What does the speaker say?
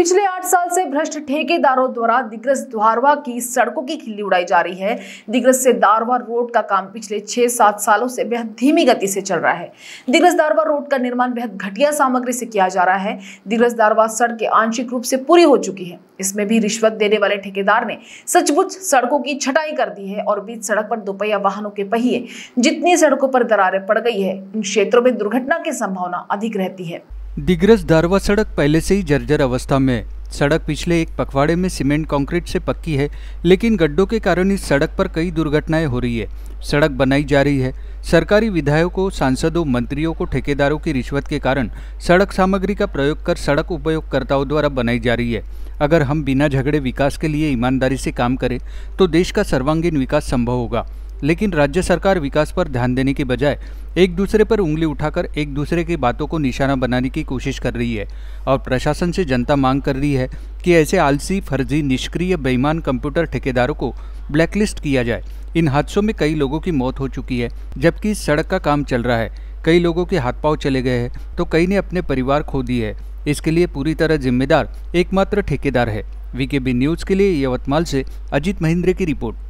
पिछले आठ साल से भ्रष्ट ठेकेदारों द्वारा दिग्रस द्वारवा की सड़कों की खिल्ली उड़ाई जा रही है। दिग्रस से दारवा रोड का काम पिछले छह सात सालों से बेहद धीमी गति से चल रहा है। दिग्रस दारवा रोड का निर्माण बेहद घटिया सामग्री से किया जा रहा है। दिग्रस दारवा सड़क आंशिक रूप से पूरी हो चुकी है। इसमें भी रिश्वत देने वाले ठेकेदार ने सचमुच सड़कों की छटाई कर दी है और बीच सड़क पर दोपहिया वाहनों के पहिए जितनी सड़कों पर दरारें पड़ गई है, इन क्षेत्रों में दुर्घटना की संभावना अधिक रहती है। दिग्रस दारवा सड़क पहले से ही जर्जर अवस्था में है। सड़क पिछले एक पखवाड़े में सीमेंट, कंक्रीट से पक्की है, लेकिन गड्ढों के कारण इस सड़क पर कई दुर्घटनाएँ हो रही है। सड़क बनाई जा रही है। सरकारी विधायकों, सांसदों, मंत्रियों को ठेकेदारों की रिश्वत के कारण सड़क सामग्री का प्रयोग कर सड़क उपयोगकर्ताओं द्वारा बनाई जा रही है। अगर हम बिना झगड़े विकास के लिए ईमानदारी से काम करें तो देश का सर्वांगीण विकास संभव होगा। लेकिन राज्य सरकार विकास पर ध्यान देने के बजाय एक दूसरे पर उंगली उठाकर एक दूसरे की बातों को निशाना बनाने की कोशिश कर रही है और प्रशासन से जनता मांग कर रही है कि ऐसे आलसी, फर्जी, निष्क्रिय, बेईमान कंप्यूटर ठेकेदारों को ब्लैकलिस्ट किया जाए। इन हादसों में कई लोगों की मौत हो चुकी है, जबकि सड़क का काम चल रहा है। कई लोगों के हाथ पाँव चले गए हैं तो कई ने अपने परिवार खो दिए है। इसके लिए पूरी तरह जिम्मेदार एकमात्र ठेकेदार है। वीकेबी न्यूज़ के लिए यवतमाल से अजीत महेंद्र की रिपोर्ट।